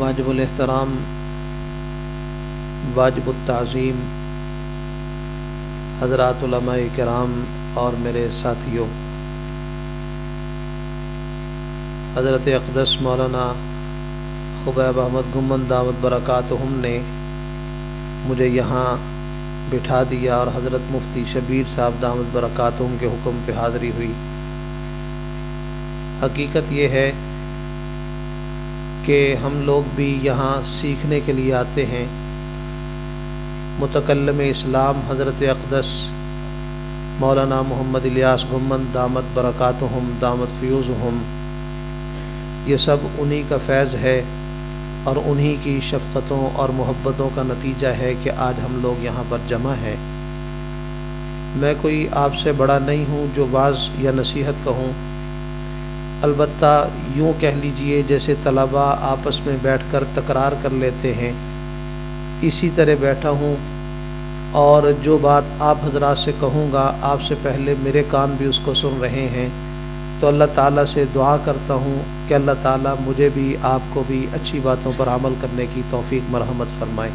वाजिबुल एहतराम वाजिबुत्ताज़ीम हज़रात कराम और मेरे साथियों हज़रत अक़दस मौलाना खुबैब अहमद घुमन दामद बरक़ात ने मुझे यहाँ बिठा दिया और हज़रत मुफ्ती शबीर साहब दामद बरक़ात के हुक्म पे हाज़री हुई। हकीकत ये है कि हम लोग भी यहाँ सीखने के लिए आते हैं। मुतकलम इस्लाम हज़रत अक़दस मौलाना मोहम्मद इलियास घुमन दामद बरक़ात दामद फ्यूज़ हम ये सब उन्हीं का फैज़ है और उन्हीं की शफ़क़तों और मोहब्बतों का नतीजा है कि आज हम लोग यहाँ पर जमा हैं। मैं कोई आपसे बड़ा नहीं हूँ जो बाज़ या नसीहत कहूँ। अलबत्ता यूँ कह लीजिए जैसे तलबा आपस में बैठकर तकरार कर लेते हैं। इसी तरह बैठा हूँ और जो बात आप हजरात से कहूँगा, आपसे पहले मेरे कान भी उसको सुन रहे हैं। तो अल्लाह ताला से दुआ करता हूँ कि अल्लाह ताला मुझे भी, आपको भी अच्छी बातों पर अमल करने की तौफीक, मरहमत फरमाए।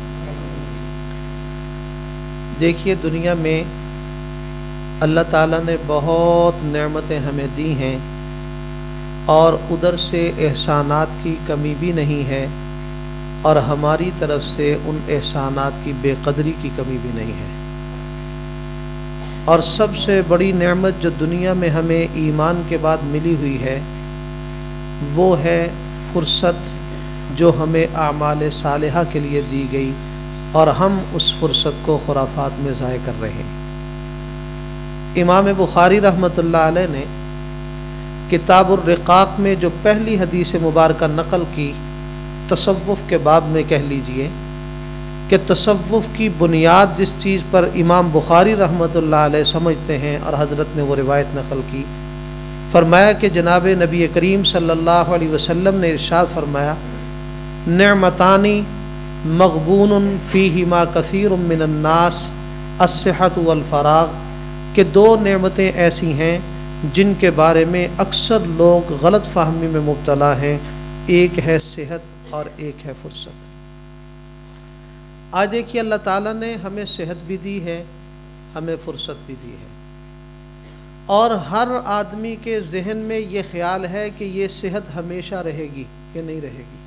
देखिए, दुनिया में अल्लाह ताला ने बहुत नेमतें हमें दी हैं और उधर से एहसानात की कमी भी नहीं है और हमारी तरफ़ से उन एहसानात की बेकदरी की कमी भी नहीं है। और सबसे बड़ी नेमत जो दुनिया में हमें ईमान के बाद मिली हुई है, वो है फुर्सत जो हमें आमाल सालहा के लिए दी गई और हम उस फुर्सत को खुराफात में ज़ाय कर रहे हैं। इमाम बुखारी अलैह ने किताबुर्रक़ाक़ में जो पहली हदीस मुबारक नकल की तसवुफ़ के बाब में कह लीजिए कि तसव्वुफ़ की बुनियाद जिस चीज़ पर इमाम बुखारी अलैह समझते हैं और हज़रत ने वो रिवायत नकल की। फरमाया कि जनाब नबी करीम सल्लल्लाहु अलैहि वसल्लम ने इरशाद फरमाया नमतानी मकबून फ़ीहिमा कसीर मिनन्नास असहत वलफ़राग के दो नेमतें ऐसी हैं जिनके बारे में अक्सर लोग गलत फहमी में मुबतला हैं। एक है सेहत और एक है फुर्सत। आज देखिए अल्लाह ताला ने हमें सेहत भी दी है, हमें फुर्सत भी दी है। और हर आदमी के जहन में ये ख्याल है कि ये सेहत हमेशा रहेगी कि नहीं रहेगी।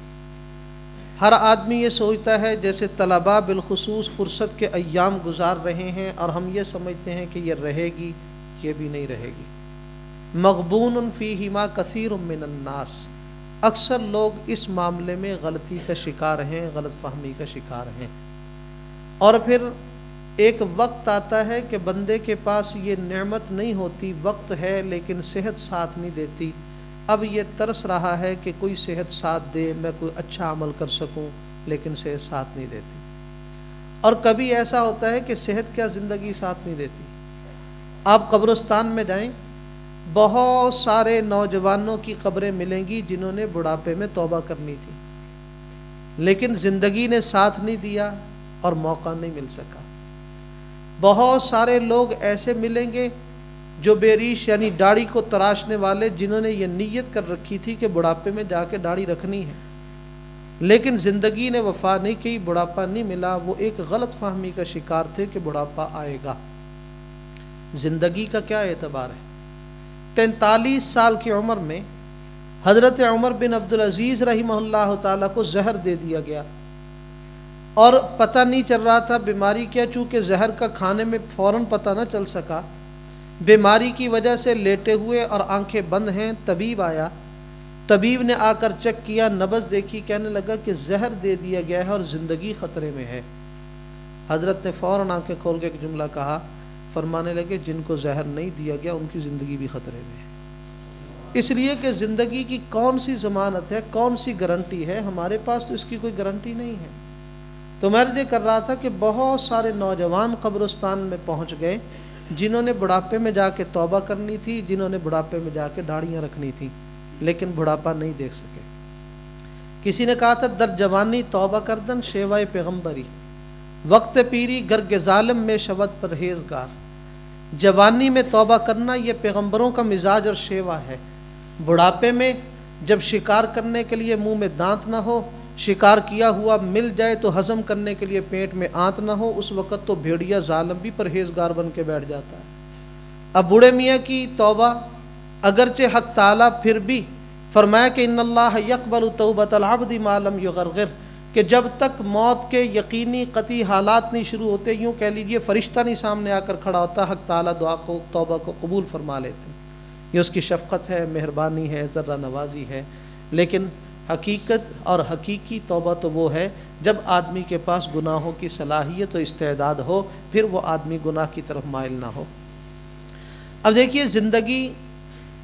हर आदमी ये सोचता है, जैसे तलबा बिलखसूस फुर्सत के अयाम गुजार रहे हैं और हम ये समझते हैं कि ये रहेगी, ये भी नहीं रहेगी। मकबून फ़ी हिमा कसर मिनन्नास अक्सर लोग इस मामले में गलती का शिकार हैं, गलत फहमी का शिकार हैं। और फिर एक वक्त आता है कि बंदे के पास ये नेमत नहीं होती, वक्त है, लेकिन सेहत साथ नहीं देती। अब ये तरस रहा है कि कोई सेहत साथ दे, मैं कोई अच्छा अमल कर सकूँ, लेकिन सेहत साथ नहीं देती। और कभी ऐसा होता है कि सेहत क्या ज़िंदगी साथ नहीं देती। आप कब्रस्तान में जाएँ, बहुत सारे नौजवानों की कब्रें मिलेंगी जिन्होंने बुढ़ापे में तौबा करनी थी। लेकिन ज़िंदगी ने साथ नहीं दिया और मौका नहीं मिल सका। बहुत सारे लोग ऐसे मिलेंगे जो बेरीश यानी दाढ़ी को तराशने वाले, जिन्होंने ये नीयत कर रखी थी कि बुढ़ापे में जाके दाढ़ी रखनी है। लेकिन ज़िंदगी ने वफा नहीं की, बुढ़ापा नहीं मिला। वो एक गलत फहमी का शिकार थे कि बुढ़ापा आएगा। ज़िंदगी का क्या एतबार है? तैंतालीस साल की उम्र में हज़रत उमर बिन अब्दुल अज़ीज़ रही को जहर दे दिया गया। और पता नहीं चल रहा था बीमारी क्या, चूँकि जहर का खाने में फ़ौर पता ना चल सका। बीमारी की वजह से लेटे हुए और आँखें बंद हैं, तबीब आया। तबीब ने आकर चेक किया, नबज देखी, कहने लगा कि जहर दे दिया गया है और ज़िंदगी ख़तरे में है। हज़रत ने फ़ौर आँखें खोल के एक जुमला कहा, फरमाने लगे, जिनको जहर नहीं दिया गया, उनकी ज़िंदगी भी ख़तरे में है। इसलिए कि ज़िंदगी की कौन सी ज़मानत है, कौन सी गारंटी है? हमारे पास तो इसकी कोई गारंटी नहीं है। तो मैं ये कर रहा था कि बहुत सारे नौजवान कब्रस्तान में पहुँच गए, जिन्होंने बुढ़ापे में जाके तौबा करनी थी, जिन्होंने बुढ़ापे में जाके दाढ़ियाँ रखनी थी, लेकिन बुढ़ापा नहीं देख सके। किसी ने कहा था, दर जवानी तौबा करदन शेवाए पैगम्बरी वक्त पीरी गर्ग ालम में शबद परहेजगार। जवानी में तौबा करना, ये पैगम्बरों का मिजाज और शेवा है। बुढ़ापे में जब शिकार करने के लिए मुँह में दांत ना हो शिकार किया हुआ मिल जाए तो हजम करने के लिए पेट में आंत ना हो, उस वक़्त तो भेड़िया जालम भी परहेजगार बन के बैठ जाता है। अब बूढ़े मियाँ की तोबा, अगरचे हक ताला फिर भी फरमाया कि इन यकबल तोबतलाबदी मालम युगर कि जब तक मौत के यकीनी कती हालात नहीं शुरू होते, यूँ कह लीजिए फ़रिश्ता नहीं सामने आकर खड़ा होता, हक ताला दुआ को, तौबा को कबूल फरमा लेते ये उसकी शफ़क़त है, मेहरबानी है, ज़र्रा नवाजी है। लेकिन हकीकत और हकीकी तौबा तो वो है, जब आदमी के पास गुनाहों की सलाहियत और इस्तेदाद हो, फिर वो आदमी गुनाह की तरफ़ मायल ना हो। अब देखिए, ज़िंदगी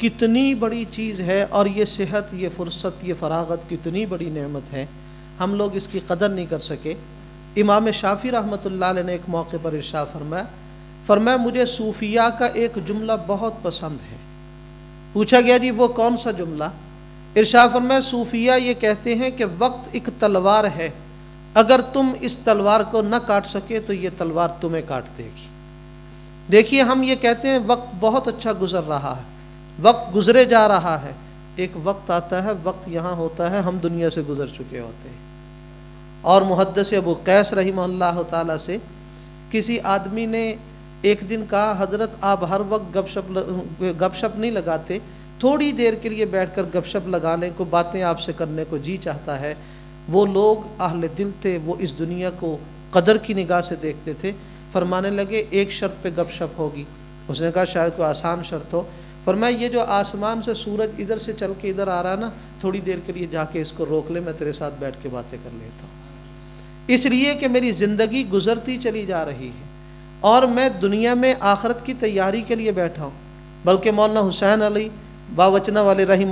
कितनी बड़ी चीज़ है और ये सेहत, ये फुर्सत, ये फरागत कितनी बड़ी नेमत है। हम लोग इसकी कदर नहीं कर सके। इमाम शाफ़ी रहमत ने एक मौके पर इर्शा फरमाया फरमाया, मुझे सूफिया का एक जुमला बहुत पसंद है। पूछा गया, जी, वो कौन सा जुमला? इर्शा फरमा सूफिया ये कहते हैं कि वक्त एक तलवार है। अगर तुम इस तलवार को न काट सके तो ये तलवार तुम्हें काट देगी। देखिए, हम ये कहते हैं, वक्त बहुत अच्छा गुजर रहा है। वक्त गुजरे जा रहा है। एक वक्त आता है, वक्त यहाँ होता है, हम दुनिया से गुजर चुके होते हैं। और मुहदस अबू कैस रही ताला से किसी आदमी ने एक दिन कहा, हज़रत, आप हर वक्त गपशप गपशप नहीं लगाते थोड़ी देर के लिए बैठकर गपशप लगा लें को बातें आपसे करने को जी चाहता है। वो लोग आहल दिल थे, वो इस दुनिया को कदर की निगाह से देखते थे। फरमाने लगे, एक शर्त पे गपशप होगी। उसने कहा, शायद कोई आसान शर्त हो। फरमाया, ये जो आसमान से सूरज इधर से चल के इधर आ रहा ना, थोड़ी देर के लिए जाके इसको रोक ले, मैं तेरे साथ बैठ के बातें कर लेता हूँ। इसलिए कि मेरी ज़िंदगी गुजरती चली जा रही है और मैं दुनिया में आखरत की तैयारी के लिए बैठा हूँ। बल्कि मौलाना हुसैन अली बावचना वाले रही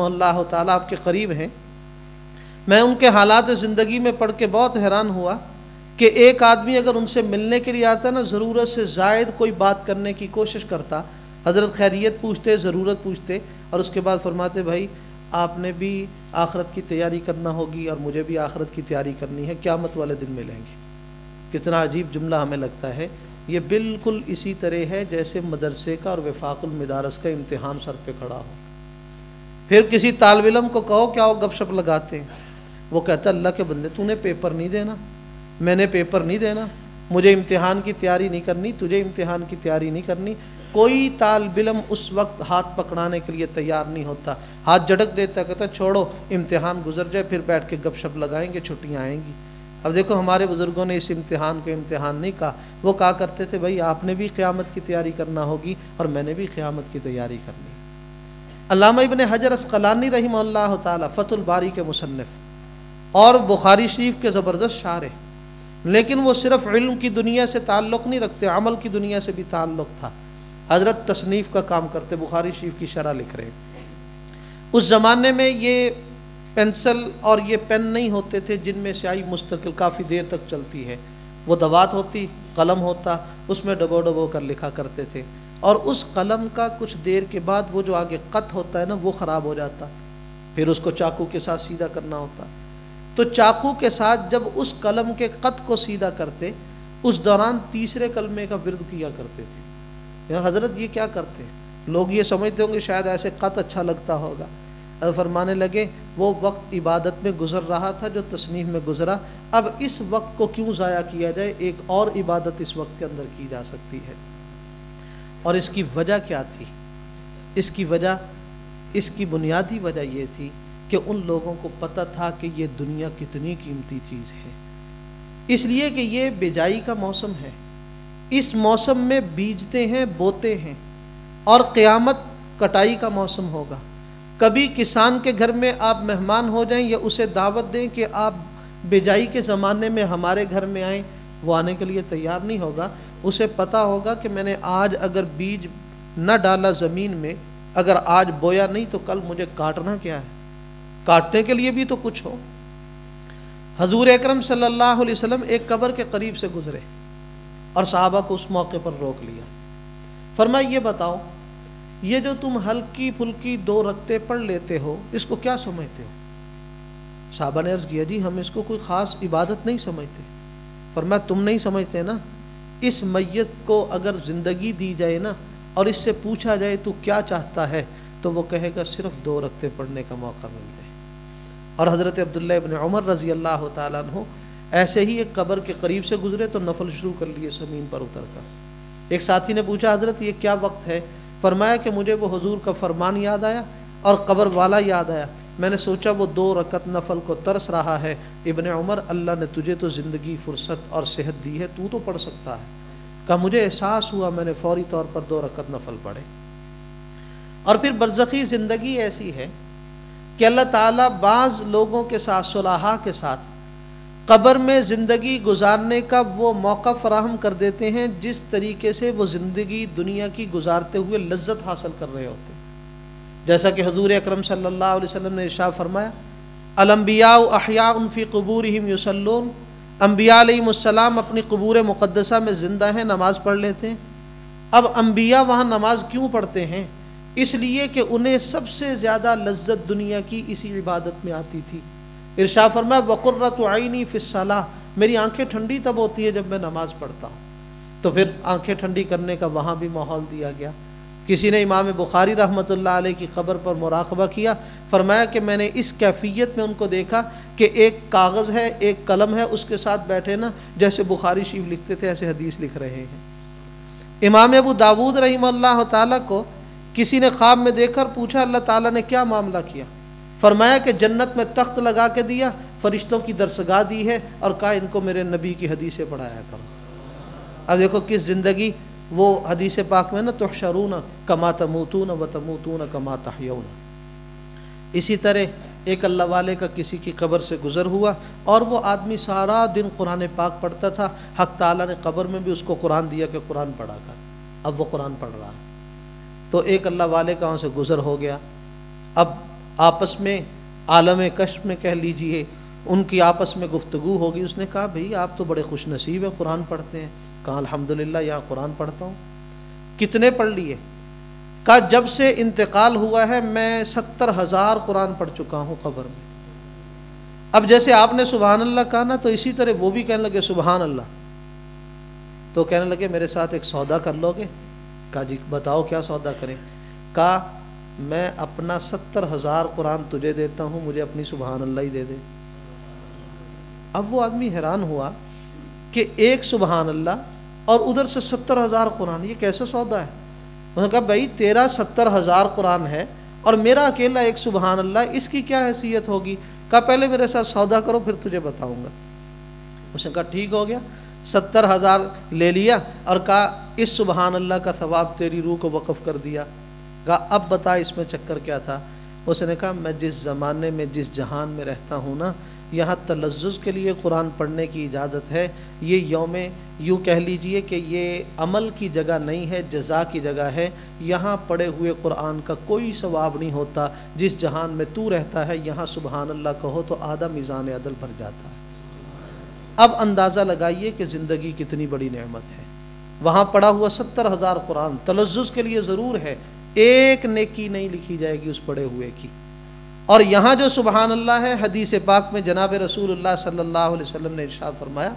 ताला आपके करीब हैं। मैं उनके हालात ज़िंदगी में पढ़ के बहुत हैरान हुआ कि एक आदमी अगर उनसे मिलने के लिए आता ना, ज़रूरत से जायद कोई बात करने की कोशिश करता, हज़रत खैरियत पूछते, ज़रूरत पूछते और उसके बाद फरमाते, भाई, आपने भी आखरत की तैयारी करना होगी और मुझे भी आखरत की तैयारी करनी है, क़्यामत वाले दिन मिलेंगे। कितना अजीब जुमला हमें लगता है। ये बिल्कुल इसी तरह है जैसे मदरसे का और वफाकुल मदारस का इम्तहान सर पे खड़ा हो। फिर किसी तालब इलम को कहो, क्या वो गपशप लगाते हैं? वो कहता अल्लाह के बंदे, तूने पेपर नहीं देना। मैंने पेपर नहीं देना। मुझे इम्तिहान की तैयारी नहीं करनी, तुझे इम्तिहान की तैयारी नहीं करनी। कोई तालब इलम उस वक्त हाथ पकड़ाने के लिए तैयार नहीं होता। हाथ झड़क देता, कहता, छोड़ो, इम्तिहान गुजर जाए, फिर बैठ के गपशप लगाएँगे, छुट्टियाँ आएँगी। अब देखो, हमारे बुज़ुर्गों ने इस इम्तिहान को इम्तिहान नहीं कहा। वो कहा करते थे, भाई, आपने भी क़्यामत की तैयारी करना होगी और मैंने भी क़्यामत की तैयारी करनी अल्लामा इबन हजर असकलानी रही फ़तुलबारी के मुसनफ़ और बुखारी शरीफ के ज़बरदस्त शार लेकिन वो सिर्फ़ इल्म की दुनिया से ताल्लुक़ नहीं रखते, अमल की दुनिया से भी ताल्लुक़ था। हज़रत तसनीफ़ का काम करते बुखारी शरीफ की शरह लिख रहे उस ज़माने में ये पेंसिल और ये पेन नहीं होते थे जिनमें स्याही मुस्तकिल काफ़ी देर तक चलती है। वो दवात होती, कलम होता, उसमें डबो डबो कर लिखा करते थे। और उस कलम का कुछ देर के बाद वो जो आगे कत होता है ना, वो ख़राब हो जाता। फिर उसको चाकू के साथ सीधा करना होता। तो चाकू के साथ जब उस कलम के कत को सीधा करते, उस दौरान तीसरे कलमे का विरद किया करते थे। हज़रत ये क्या करते? लोग ये समझते होंगे, शायद ऐसे कत अच्छा लगता होगा। फरमाने लगे, वो वक्त इबादत में गुजर रहा था, जो तसनीफ में गुजरा। अब इस वक्त को क्यों ज़ाया किया जाए? एक और इबादत इस वक्त के अंदर की जा सकती है। और इसकी वजह क्या थी? इसकी वजह, इसकी बुनियादी वजह यह थी कि उन लोगों को पता था कि ये दुनिया कितनी कीमती चीज़ है। इसलिए कि ये बिजाई का मौसम है। इस मौसम में बीजते हैं, बोते हैं और क़यामत कटाई का मौसम होगा। कभी किसान के घर में आप मेहमान हो जाएँ या उसे दावत दें कि आप बेजाई के ज़माने में हमारे घर में आएँ, वो आने के लिए तैयार नहीं होगा। उसे पता होगा कि मैंने आज अगर बीज न डाला ज़मीन में, अगर आज बोया नहीं तो कल मुझे काटना क्या है? काटने के लिए भी तो कुछ हो। हजूर अक्रम सल्लल्लाहु अलैहि वसल्लम एक कब्र के करीब से गुजरे और साहबा को उस मौके पर रोक लिया। फरमा ये बताओ, ये जो तुम हल्की फुल्की दो रत्ते पढ़ लेते हो, इसको क्या समझते हो? साहबा ने अर्ज़ किया, जी, हम इसको कोई ख़ास इबादत नहीं समझते। फरमा तुम नहीं समझते ना? इस मैत को अगर ज़िंदगी दी जाए ना, और इससे पूछा जाए तू क्या चाहता है तो वो कहेगा, सिर्फ़ दो रत्ते पढ़ने का मौका मिल जाए और हज़रत अब्दुल्ला इबन उमर रज़ी अल्लाह तु ऐसे ही एक कब्र के करीब से गुजरे तो नफल शुरू कर लिए ज़मीन पर उतर कर। एक साथी ने पूछा, हज़रत, ये क्या वक्त है? फरमाया कि मुझे वो हजूर का फरमान याद आया और कब्र वाला याद आया। मैंने सोचा वो दो रकत नफल को तरस रहा है। इबन उमर, अल्लाह ने तुझे तो ज़िंदगी, फुर्सत और सेहत दी है, तू तो पढ़ सकता है। कहा मुझे एहसास हुआ मैंने फौरी तौर पर दो रकत नफल पढ़े। और फिर बरज़ी ज़िंदगी ऐसी है कि अल्लाह ताला बाज़ लोगों के साथ, सुलाहा के साथ, कब्र में ज़िंदगी गुजारने का वो मौका फ़राहम कर देते हैं, जिस तरीके से वो ज़िंदगी दुनिया की गुजारते हुए लज्जत हासिल कर रहे होते जैसा कि हजूर अक्रम वसल्लम ने इशा फरमाया अलम्बिया अहिया फ़ी कबूर युसल्लून. अम्बियासम अपनी कबूर मुक़दसा में ज़िंदा हैं, नमाज़ पढ़ लेते हैं। अब अम्बिया वहाँ नमाज़ क्यों पढ़ते हैं? इसलिए कि उन्हें सबसे ज़्यादा लज्जत दुनिया की इसी इबादत में आती थी। इर्शा फरमाया, वक़ुर्रत आईनी फ़िसला मेरी आँखें ठंडी तब होती है जब मैं नमाज़ पढ़ता हूँ। तो फिर आँखें ठंडी करने का वहाँ भी माहौल दिया गया। किसी ने इमाम बुखारी रहमत की क़बर पर मुराकबा किया, फरमाया कि मैंने इस कैफियत में उनको देखा कि एक कागज़ है, एक कलम है, उसके साथ बैठे ना, जैसे बुखारी शीफ लिखते थे, ऐसे हदीस लिख रहे हैं। इमाम अबू दाऊद रही को किसी ने ख्वाब में देखकर पूछा, अल्लाह ताला ने क्या मामला किया? फरमाया कि जन्नत में तख्त लगा के दिया, फरिश्तों की दरसगाह दी है और कहा, इनको मेरे नबी की हदीसें पढ़ाया करो। अब देखो किस ज़िंदगी वो हदीस पाक में ना तो शरून कमा तमूतून व तमूतून कमा तहयन इसी तरह एक अल्लाह वाले का किसी की कब्र से गुज़र हुआ और वो आदमी सारा दिन कुरान पाक पढ़ता था। हक ताला ने कब्र में भी उसको कुरान दिया कि कुरान पढ़ा कर। अब वो कुरान पढ़ रहा है। तो एक अल्लाह वाले का वहाँ से गुज़र हो गया। अब आपस में, आलम कश्फ में कह लीजिए, उनकी आपस में गुफ्तगु होगी। उसने कहा, भाई आप तो बड़े खुश नसीब हैं, कुरान पढ़ते हैं। कहा, अल्हम्दुलिल्लाह, यहाँ कुरान पढ़ता हूँ। कितने पढ़ लिए? कहा, जब से इंतकाल हुआ है, मैं सत्तर हज़ार कुरान पढ़ चुका हूँ कब्र में। अब जैसे आपने सुबहान अल्लाह कहा ना तो इसी तरह वो भी कहने लगे सुबहान अल्लाह तो कहने लगे, मेरे साथ एक सौदा कर लोगे? कहा, जी, बताओ क्या सौदा करें? कहा, मैं अपना सत्तर हज़ार कुरान तुझे देता हूँ, मुझे अपनी सुबहान अल्लाह ही दे दे। अब वो आदमी हैरान हुआ कि एक सुबहान अल्लाह और उधर से सत्तर हज़ार कुरान, ये कैसे सौदा है? उन्होंने कहा, भाई, तेरा सत्तर हज़ार कुरान है और मेरा अकेला एक सुबहान अल्लाह इसकी क्या हैसियत होगी? कहा, पहले मेरे साथ सौदा करो, फिर तुझे बताऊँगा. उसने कहा, ठीक हो गया, सत्तर हज़ार ले लिया और कहा, इस सुबहान अल्लाह का सवाब तेरी रूह को वक़फ़ कर दिया। कहा, अब बता, इसमें चक्कर क्या था? उसने कहा, मैं जिस ज़माने में, जिस जहान में रहता हूँ ना यहाँ तलज़ के लिए कुरान पढ़ने की इजाज़त है। ये योम, यूँ कह लीजिए कि ये अमल की जगह नहीं है, जजा की जगह है। यहाँ पढ़े हुए कुरान का कोई सवाब नहीं होता। जिस जहान में तू रहता है, यहाँ सुबहान अल्लाह कहो तो आधा मीज़ान अदल भर जाता है। अब अंदाज़ा लगाइए कि ज़िंदगी कितनी बड़ी नेमत है। वहाँ पढ़ा हुआ सत्तर हज़ार कुरान तलज़ के लिए ज़रूर है। एक नेकी नहीं लिखी जाएगी उस पढ़े हुए की। और यहाँ जो सुबहान अल्लाह है, हदीस पाक में जनाब रसूल सल्लल्लाहु अलैहि वसल्लम ने इरशाद फरमाया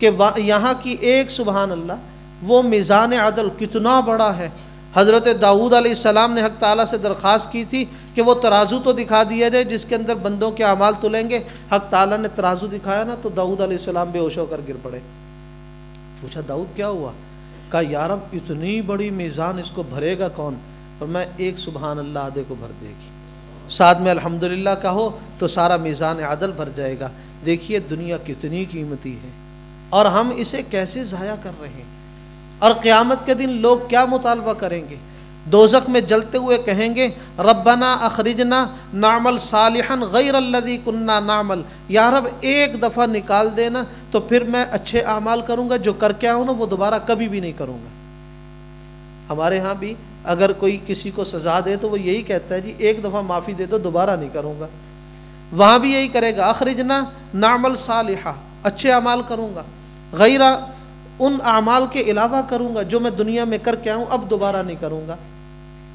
कि यहाँ की एक सुबहान अल्लाह वो मीज़ान अदल कितना बड़ा है। हज़रत दाऊद सलाम ने हक ताला से दरख्वास्त की थी कि वो तराजू तो दिखा दिया जाए, जिसके अंदर बंदों के अमाल तुलेंगे हक ताला ने तराजू दिखाया ना तो दाऊद सलाम बेहोश होकर गिर पड़े। पूछा, दाऊद, क्या हुआ? कहा, यार, अब इतनी बड़ी मीज़ान, इसको भरेगा कौन? और मैं एक सुबहान अल्लाह आधे को भर देगी। साथ में अल्हम्दुलिल्लाह कहो तो सारा मीज़ान आदल भर जाएगा। देखिए दुनिया कितनी कीमती है। और हम इसे कैसे ज़ाया कर रहे हैं? और क़्यामत के दिन लोग क्या मुतालबा करेंगे? दोजख में जलते हुए कहेंगे, रब्बना अखरिजना नामल सालिहन गैर अल्लदी कुन्ना नामल। यार अब एक दफ़ा निकाल देना तो फिर मैं अच्छे अमाल करूँगा, जो करके आऊँ ना, वो दोबारा कभी भी नहीं करूँगा। हमारे यहाँ भी अगर कोई किसी को सज़ा दे तो वो यही कहता है जी, एक दफ़ा माफ़ी दे दो, दोबारा नहीं करूँगा। वहाँ भी यही करेगा, अखरिजना नामल सालिहा, अच्छे अमाल करूँगा, गैरा उन अमाल के अलावा करूँगा जो मैं दुनिया में करके आऊँ, अब दोबारा नहीं करूँगा।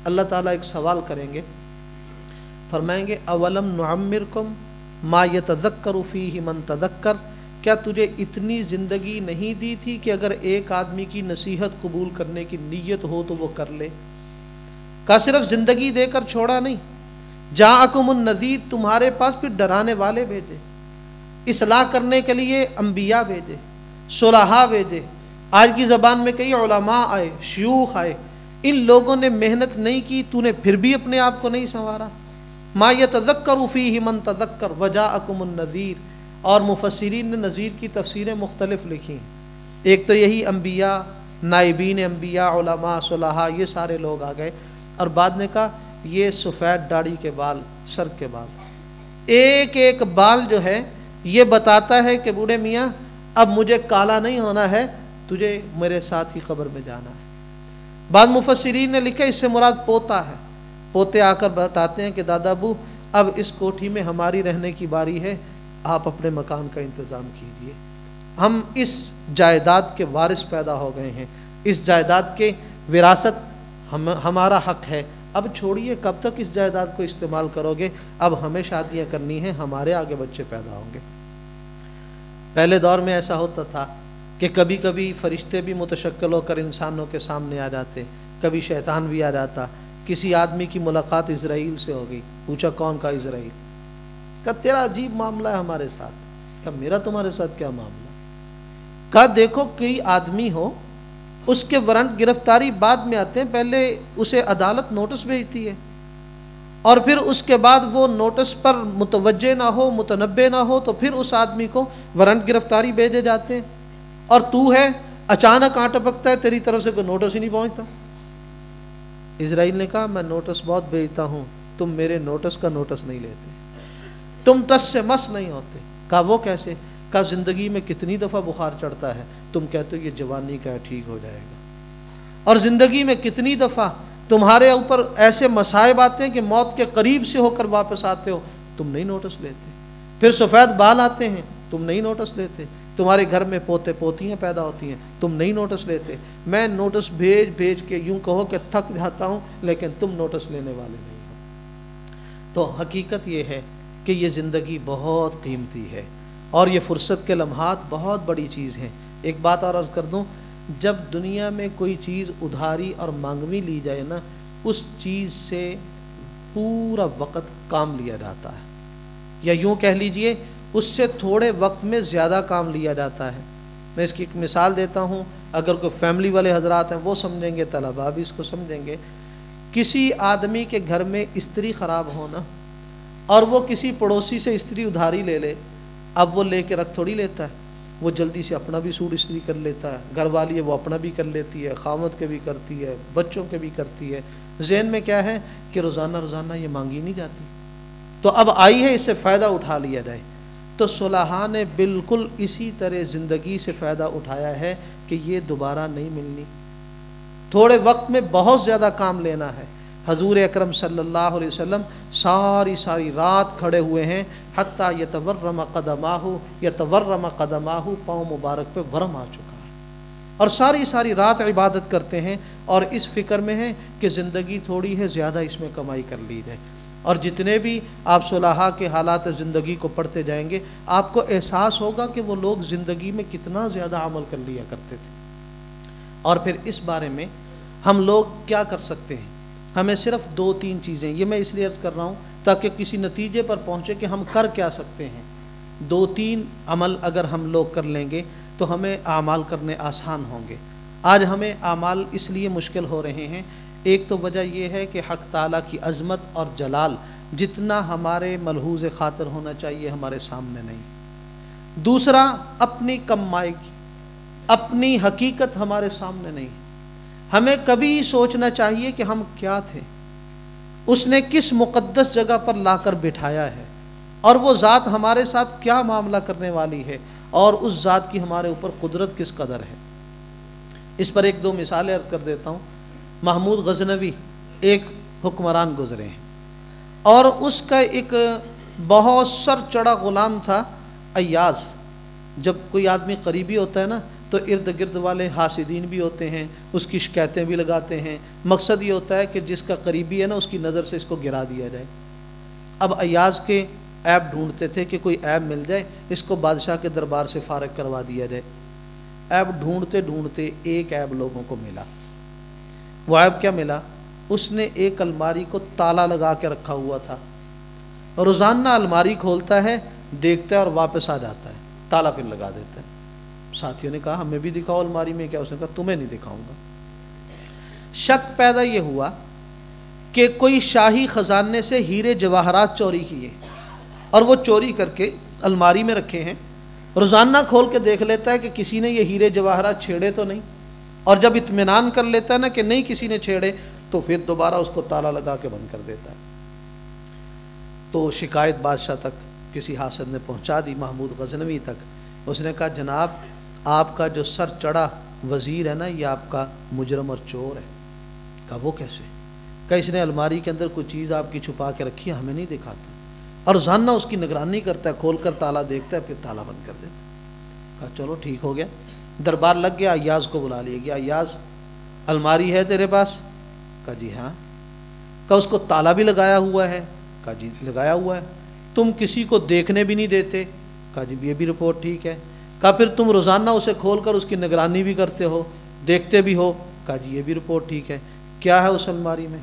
अल्लाह ताला एक सवाल करेंगे, फरमाएँगे, अवलम नमर कुम मा ये तदक्कर फ़ी मन तदक्कर क्या तुझे इतनी ज़िंदगी नहीं दी थी कि अगर एक आदमी की नसीहत कबूल करने की नीयत हो तो वो कर ले? का सिर्फ़ ज़िंदगी देकर छोड़ा नहीं। जा अकुमन नज़ीर, तुम्हारे पास फिर डराने वाले भेजे। इसलाह करने के लिए अम्बिया भेजे, सुलहा भेजे। आज की ज़बान में कई ओलमा आए, शयूख आए। इन लोगों ने मेहनत नहीं की, तूने फिर भी अपने आप को नहीं संवारा। माँ ये तदक्कर उफ़ी ही मन तदक्कर वजा अकुमन नज़ीर। और मुफसरीन ने नज़ीर की तफसीरें मुख्तलिफ़ लिखी। एक तो यही अम्बिया नाइबीन अम्बिया सुलहा, ये सारे लोग आ गए। और बाद ने कहा, ये सफ़ेद दाढ़ी के बाल, सर के बाल। एक एक बाल जो है, ये बताता है कि बूढ़े मियाँ, अब मुझे काला नहीं होना है, तुझे मेरे साथ ही कब्र में जाना है। बाद मुफसरीन ने लिखा, इससे मुराद पोता है। पोते आकर बताते हैं कि, दादा बू अब इस कोठी में हमारी रहने की बारी है, आप अपने मकान का इंतज़ाम कीजिए। हम इस जायदाद के वारिस पैदा हो गए हैं। इस जायदाद के विरासत हम, हमारा हक है। अब छोड़िए, कब तक इस जायदाद को इस्तेमाल करोगे? अब हमें शादियाँ करनी है, हमारे आगे बच्चे पैदा होंगे। पहले दौर में ऐसा होता था कि कभी कभी फरिश्ते भी मुतशक्ल होकर इंसानों के सामने आ जाते, कभी शैतान भी आ जाता। किसी आदमी की मुलाकात इसराइल से हो गई, पूछा, कौन का इसराइल का तेरा अजीब मामला है हमारे साथ। क्या मेरा तुम्हारे साथ क्या मामला? का देखो, कई आदमी हो उसके वारंट गिरफ्तारी बाद में आते हैं, पहले उसे अदालत नोटिस भेजती है। और फिर उसके बाद वो नोटिस पर मुतवजह ना हो मुतनबे ना हो तो फिर उस आदमी को वारंट गिरफ्तारी भेजे जाते हैं। और तू है, अचानक आटा पकता है, तेरी तरफ़ से कोई नोटिस ही नहीं पहुँचता। इसराइल ने कहा, मैं नोटिस बहुत भेजता हूँ, तुम मेरे नोटिस का नोटिस नहीं लेते। तुम टस से मस नहीं होते। कहा, वो कैसे? कहा ज़िंदगी में कितनी दफ़ा बुखार चढ़ता है? तुम कहते हो, ये जवानी का ठीक हो जाएगा। और ज़िंदगी में कितनी दफ़ा तुम्हारे ऊपर ऐसे मसाइब आते हैं कि मौत के करीब से होकर वापस आते हो, तुम नहीं नोटिस लेते। फिर सफ़ेद बाल आते हैं, तुम नहीं नोटिस लेते। तुम्हारे घर में पोते पोतियाँ पैदा होती हैं, तुम नहीं नोटिस लेते। मैं नोटिस भेज भेज के यूँ कहो कि थक जाता हूँ, लेकिन तुम नोटिस लेने वाले नहीं हो। तो हकीकत ये है कि ये ज़िंदगी बहुत कीमती है। और ये फुर्सत के लम्हात बहुत बड़ी चीज़ हैं। एक बात और अर्ज़ कर दूँ, जब दुनिया में कोई चीज़ उधारी और मांगवी ली जाए ना, उस चीज़ से पूरा वक़्त काम लिया जाता है। या यूँ कह लीजिए, उससे थोड़े वक्त में ज़्यादा काम लिया जाता है। मैं इसकी एक मिसाल देता हूँ, अगर कोई फैमिली वाले हजरात हैं, वो समझेंगे, तलबा भी इसको समझेंगे। किसी आदमी के घर में स्त्री ख़राब होना और वो किसी पड़ोसी से स्त्री उधारी ले ले अब वो लेके रख थोड़ी लेता है। वो जल्दी से अपना भी सूट इस्त्री कर लेता है। घर वाली है, वो अपना भी कर लेती है खामद के भी करती है, बच्चों के भी करती है। जहन में क्या है कि रोज़ाना रोज़ाना ये मांगी नहीं जाती। तो अब आई है, इससे फ़ायदा उठा लिया जाए। तो सुलहा ने बिल्कुल इसी तरह ज़िंदगी से फ़ायदा उठाया है कि ये दोबारा नहीं मिलनी। थोड़े वक्त में बहुत ज़्यादा काम लेना है। हजूर अक्रम सल्लल्लाहु अलैहि सारी सारी रात खड़े हुए हैं। हती ये तवर्रम कदमाहू या तवर्रम कदमाहू, पाँव मुबारक पे वरम आ चुका है। और सारी सारी रात इबादत करते हैं और इस फ़िक्र में है कि ज़िंदगी थोड़ी है, ज़्यादा इसमें कमाई कर ली जाए। और जितने भी आप सुलहा के हालात ज़िंदगी को पढ़ते जाएँगे, आपको एहसास होगा कि वो लोग ज़िंदगी में कितना ज़्यादा अमल कर लिया करते थे। और फिर इस बारे में हम लोग क्या कर सकते हैं? हमें सिर्फ़ दो तीन चीज़ें, ये मैं इसलिए अर्ज़ कर रहा हूँ, ताकि किसी नतीजे पर पहुँचे कि हम कर क्या सकते हैं। दो तीन अमल अगर हम लोग कर लेंगे तो हमें आमाल करने आसान होंगे। आज हमें आमाल इसलिए मुश्किल हो रहे हैं, एक तो वजह यह है कि हक ताला की अजमत और जलाल जितना हमारे मलहूज ख़ातर होना चाहिए, हमारे सामने नहीं। दूसरा, अपनी कमाई की, अपनी हकीकत हमारे सामने नहीं। हमें कभी सोचना चाहिए कि हम क्या थे। उसने किस मुक़दस जगह पर लाकर बिठाया है और वो ज़ात हमारे साथ क्या मामला करने वाली है और उस ज़ात की हमारे ऊपर कुदरत किस कदर है। इस पर एक दो मिसालें अर्ज़ कर देता हूँ। महमूद गजनवी एक हुक्मरान गुजरे हैं और उसका एक बहुत सर चढ़ा ग़ुलाम था अयाज। जब कोई आदमी करीबी होता है ना तो इर्द गिर्द वाले हासिदीन भी होते हैं, उसकी शिकायतें भी लगाते हैं। मकसद ये होता है कि जिसका करीबी है ना, उसकी नज़र से इसको गिरा दिया जाए। अब अयाज के ऐप ढूंढते थे कि कोई ऐप मिल जाए, इसको बादशाह के दरबार से फारग करवा दिया जाए। ऐप ढूंढते ढूंढते एक ऐप लोगों को मिला। वो ऐप क्या मिला? उसने एक अलमारी को ताला लगा के रखा हुआ था। रोज़ाना अलमारी खोलता है, देखता है और वापस आ जाता है। ताला फिर लगा देता है। साथियों ने कहा, हमें भी दिखाओ अलमारी में क्या? उसने कहा, तुम्हें नहीं दिखाऊँगा. शक पैदा ये हुआ कि कोई शाही ख़जाने से हीरे जवाहरात चोरी किए और वो चोरी करके अलमारी में रखे हैं। रोज़ाना खोल के देख लेता है कि किसी ने ये हीरे जवाहरात छेड़े तो नहीं। और जब इतमान कर लेता है ना कि नहीं किसी ने छेड़े तो फिर दोबारा उसको ताला लगा के बंद कर देता है। तो शिकायत बादशाह तक किसी हासिल ने पहुँचा दी, महमूद गजनवी तक। उसने कहा, जनाब आपका जो सर चढ़ा वज़ीर है ना, ये आपका मुजरम और चोर है। कहा, वो कैसे? कहा, इसने अलमारी के अंदर कोई चीज़ आपकी छुपा के रखी है, हमें नहीं दिखाता। और जानना उसकी निगरानी करता है खोल कर ताला देखता है, फिर ताला बंद कर देता कहा, चलो ठीक हो गया। दरबार लग गया अयाज को बुला लिया। गया अयाज अलमारी है तेरे पास? कहा, जी हाँ। कहा, उसको ताला भी लगाया हुआ है? कहा, जी, लगाया हुआ है। तुम किसी को देखने भी नहीं देते? कहा, जी, ये भी रिपोर्ट ठीक है। कहा, फिर तुम रोज़ाना उसे खोल कर उसकी निगरानी भी करते हो, देखते भी हो। कहा, जी, ये भी रिपोर्ट ठीक है। क्या है उस अलमारी में?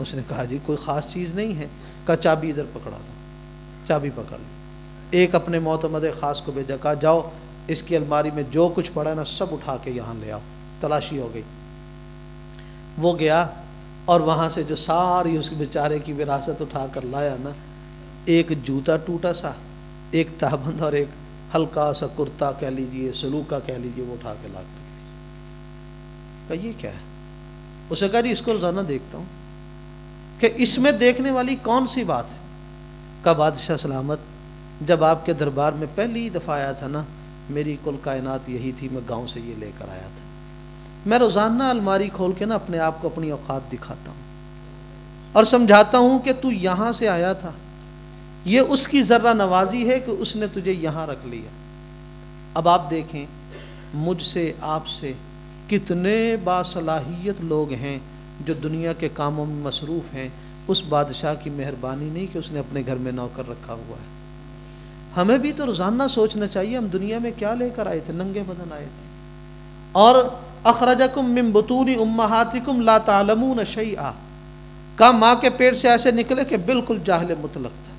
उसने कहा, जी, कोई ख़ास चीज़ नहीं है। कहा, चाबी इधर पकड़ा दो चाबी पकड़ ली। एक अपने मोतमद ख़ास को भेजा। कहा, जाओ, इसकी अलमारी में जो कुछ पड़ा ना, सब उठा के यहाँ ले आओ। तलाशी हो गई। वो गया और वहाँ से जो सारी उसके बेचारे की विरासत उठा कर लाया ना, एक जूता टूटा सा, एक ताबंद और एक हल्का सा कुर्ता कह लीजिए, सलूका कह लीजिए, वो उठा के ला कर ये क्या है? उसे कहा, जी, इसको रोज़ाना देखता हूँ। कि इसमें देखने वाली कौन सी बात है? का बादशाह सलामत, जब आपके दरबार में पहली दफ़ा आया था ना, मेरी कुल कायनात यही थी, मैं गाँव से ये लेकर आया था। मैं रोज़ाना अलमारी खोल के ना, अपने आप को अपनी औकात दिखाता हूँ। और समझाता हूँ कि तू यहाँ से आया था ये उसकी ज़र्रा नवाजी है कि उसने तुझे यहाँ रख लिया। अब आप देखें, मुझसे, आपसे कितने बासलाहियत लोग हैं जो दुनिया के कामों में मसरूफ़ हैं। उस बादशाह की मेहरबानी नहीं कि उसने अपने घर में नौकर रखा हुआ है। हमें भी तो रोज़ाना सोचना चाहिए, हम दुनिया में क्या लेकर आए थे, नंगे बदन आए थे। और अखरजकुम मिम बतूनी उम्मातिकुम ला तालमून आ का माँ के पेट से ऐसे निकले कि बिल्कुल जाहल मुतलक था।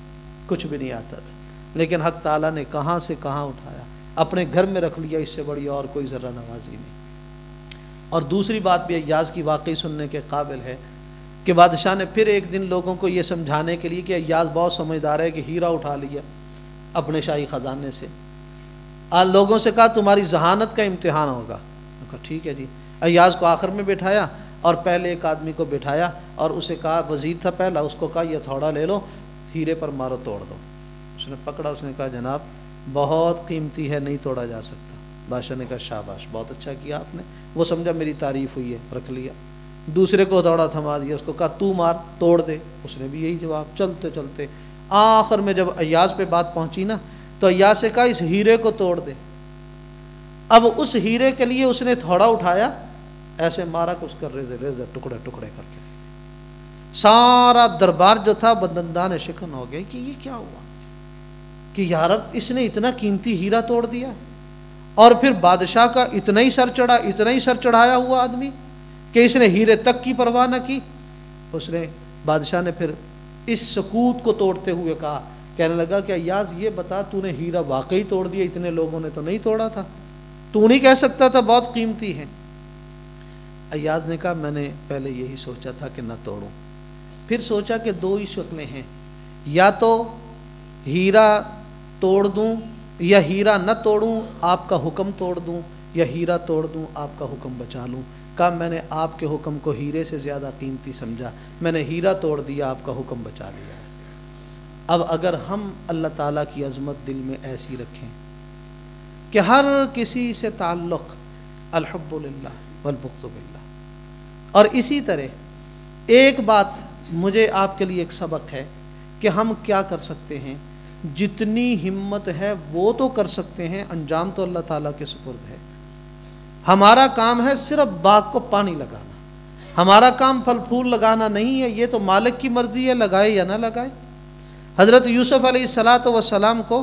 कुछ भी नहीं आता था। लेकिन हक ताला ने कहाँ से कहाँ उठाया? अपने घर में रख लिया, इससे बड़ी और कोई ज़र्रा नवाजी नहीं। और दूसरी बात भी अयाज की वाकई सुनने के काबिल है कि बादशाह ने फिर एक दिन लोगों को ये समझाने के लिए कि अयाज बहुत समझदार है कि हीरा उठा लिया अपने शाही ख़जाने से। आज लोगों से कहा, तुम्हारी जहानत का इम्तिहान होगा। कहा, ठीक है जी। अयाज को आखिर में बिठाया और पहले एक आदमी को बिठाया और उसे कहा, वज़ीर था पहला, उसको कहा यह थोड़ा ले लो। हीरे पर मारो, तोड़ दो। उसने पकड़ा, उसने कहा, जनाब, बहुत कीमती है, नहीं तोड़ा जा सकता। बादशाह ने कहा, शाबाश, बहुत अच्छा किया आपने। वो समझा, मेरी तारीफ़ हुई है, रख लिया। दूसरे को दौड़ा, थमा दिया, उसको कहा, तू मार, तोड़ दे। उसने भी यही जवाब, चलते चलते। आखिर में जब अयाज पे बात पहुँची ना तो अयाज से कहा, इस हीरे को तोड़ दे। अब उस हीरे के लिए उसने थोड़ा उठाया, ऐसे मारा कि उसका रेजे रेजे, टुकड़े टुकड़े करके। सारा दरबार जो था बदंदान शिकन हो गया कि ये क्या हुआ? कि यार इसने इतना कीमती हीरा तोड़ दिया और फिर बादशाह का इतना ही सर चढ़ा, इतना ही सर चढ़ाया हुआ आदमी कि इसने हीरे तक की परवाह न की। उसने, बादशाह ने फिर इस सकूत को तोड़ते हुए कहा, कहने लगा कि अयाज ये बता, तूने हीरा वाकई तोड़ दिया, इतने लोगों ने तो नहीं तोड़ा था। तू नहीं कह सकता था, बहुत कीमती है। अयाज ने कहा, मैंने पहले यही सोचा था कि ना तोड़ूं। फिर सोचा कि दो ही शक्लें हैं। या तो हीरा तोड़ दूँ, या हीरा न तोड़ूं, आपका हुक्म तोड़ दूँ, या हीरा तोड़ दूँ, आपका हुक्म बचा लूँ। कहा, मैंने आपके हुक्म को हीरे से ज़्यादा कीमती समझा। मैंने हीरा तोड़ दिया, आपका हुक्म बचा लिया। अब अगर हम अल्लाह ताला की अजमत दिल में ऐसी रखें कि हर किसी से ताल्लुक़ अल्हब्बुलिल्लाह वलबुख्तबिल्ला और इसी तरह एक बात मुझे आपके लिए एक सबक है कि हम क्या कर सकते हैं। जितनी हिम्मत है, वो तो कर सकते हैं। अंजाम तो अल्लाह ताला के सुपुर्द है। हमारा काम है सिर्फ़ बाग को पानी लगाना। हमारा काम फल फूल लगाना नहीं है, ये तो मालिक की मर्ज़ी है, लगाए या ना लगाए। हज़रत यूसुफ सलात वसलाम को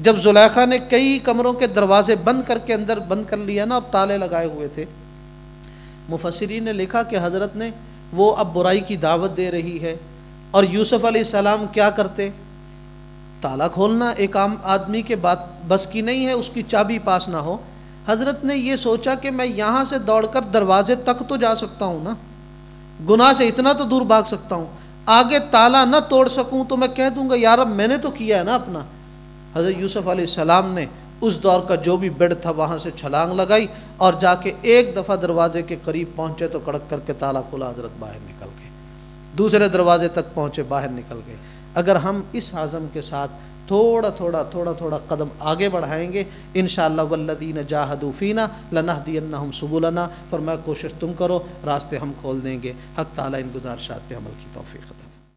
जब जुलेखा ने कई कमरों के दरवाजे बंद करके अंदर बंद कर लिया ना और ताले लगाए हुए थे। मुफसरी ने लिखा कि हज़रत ने वो अब बुराई की दावत दे रही है। और यूसुफ सलाम क्या करते? ताला खोलना एक आम आदमी के बात, बस की नहीं है, उसकी चाबी पास ना हो। हज़रत ने यह सोचा कि मैं यहाँ से दौड़कर दरवाजे तक तो जा सकता हूँ ना। गुनाह से इतना तो दूर भाग सकता हूँ। आगे ताला न तोड़ सकूँ तो मैं कह दूँगा, यार, अब मैंने तो किया है ना अपना। हज़रत यूसुफ सलाम ने उस दौर का जो भी बेड था वहाँ से छलांग लगाई और जाके एक दफ़ा दरवाजे के करीब पहुँचे तो कड़क करके ताला खुला, हज़रत बाहर निकल गए। दूसरे दरवाजे तक पहुँचे, बाहर निकल गए। अगर हम इस आज़म के साथ थोड़ा थोड़ा थोड़ा थोड़ा कदम आगे बढ़ाएँगे इन वल्लदीन जाहदूफ़ीना लनहदीन हम सुबुलना, पर मैं कोशिश तुम करो, रास्ते हम खोल देंगे। हक ताला इन गुजारशात पे अमल की तोफ़ी